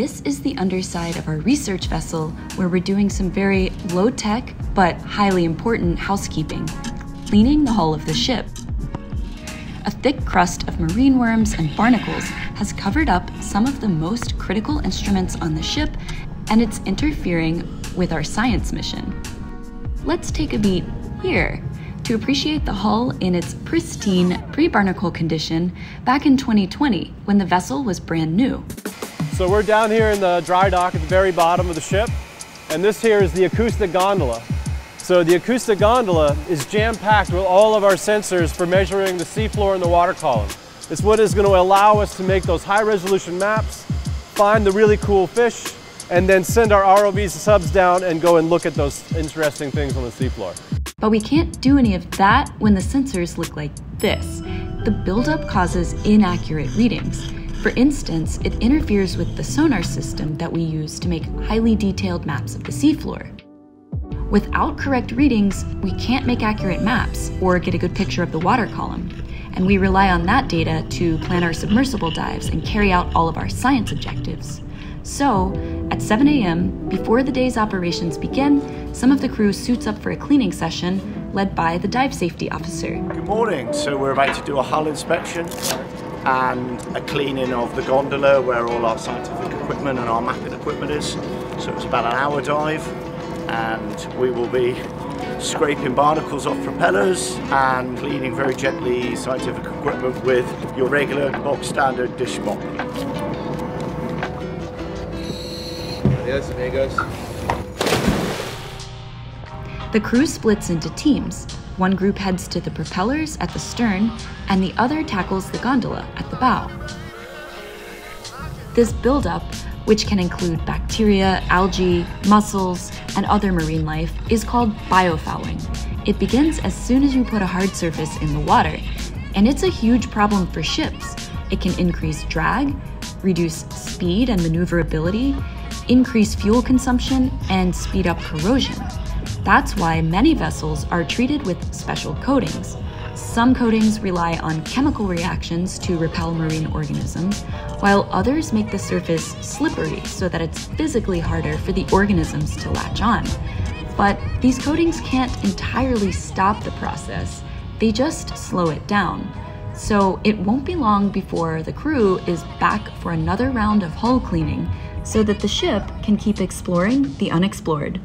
This is the underside of our research vessel where we're doing some very low tech but highly important housekeeping, cleaning the hull of the ship. A thick crust of marine worms and barnacles has covered up some of the most critical instruments on the ship, and it's interfering with our science mission. Let's take a beat here to appreciate the hull in its pristine pre barnacle condition back in 2020 when the vessel was brand new. So we're down here in the dry dock at the very bottom of the ship, and this here is the acoustic gondola. So the acoustic gondola is jam-packed with all of our sensors for measuring the seafloor and the water column. It's what is going to allow us to make those high-resolution maps, find the really cool fish, and then send our ROV subs down and go and look at those interesting things on the seafloor. But we can't do any of that when the sensors look like this. The buildup causes inaccurate readings. For instance, it interferes with the sonar system that we use to make highly detailed maps of the seafloor. Without correct readings, we can't make accurate maps or get a good picture of the water column. And we rely on that data to plan our submersible dives and carry out all of our science objectives. So, at 7 a.m., before the day's operations begin, some of the crew suits up for a cleaning session led by the dive safety officer. Good morning. So, we're about to do a hull inspection and a cleaning of the gondola where all our scientific equipment and our mapping equipment is. So it's about an hour dive and we will be scraping barnacles off propellers and cleaning very gently scientific equipment with your regular bog standard dish mop. Adios amigos. The crew splits into teams. One group heads to the propellers at the stern, and the other tackles the gondola at the bow. This buildup, which can include bacteria, algae, mussels, and other marine life, is called biofouling. It begins as soon as you put a hard surface in the water, and it's a huge problem for ships. It can increase drag, reduce speed and maneuverability, increase fuel consumption, and speed up corrosion. That's why many vessels are treated with special coatings. Some coatings rely on chemical reactions to repel marine organisms, while others make the surface slippery so that it's physically harder for the organisms to latch on. But these coatings can't entirely stop the process, they just slow it down. So it won't be long before the crew is back for another round of hull cleaning so that the ship can keep exploring the unexplored.